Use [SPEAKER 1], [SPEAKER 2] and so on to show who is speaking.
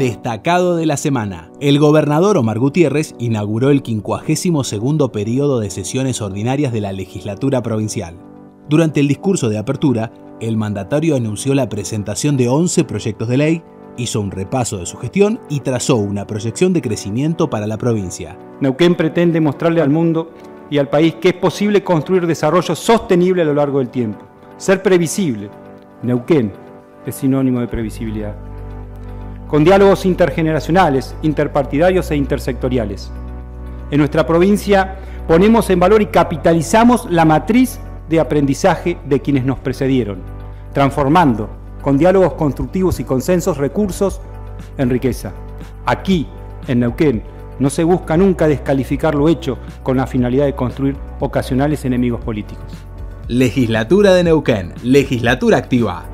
[SPEAKER 1] Destacado de la semana. El gobernador Omar Gutiérrez inauguró el 52 periodo de sesiones ordinarias de la legislatura provincial. Durante el discurso de apertura, el mandatario anunció la presentación de 11 proyectos de ley, hizo un repaso de su gestión y trazó una proyección de crecimiento para la provincia.
[SPEAKER 2] Neuquén pretende mostrarle al mundo y al país que es posible construir desarrollo sostenible a lo largo del tiempo, ser previsible. Neuquén es sinónimo de previsibilidad. Con diálogos intergeneracionales, interpartidarios e intersectoriales. En nuestra provincia ponemos en valor y capitalizamos la matriz de aprendizaje de quienes nos precedieron, transformando con diálogos constructivos y consensos recursos en riqueza. Aquí, en Neuquén, no se busca nunca descalificar lo hecho con la finalidad de construir ocasionales enemigos políticos.
[SPEAKER 1] Legislatura de Neuquén, legislatura activa.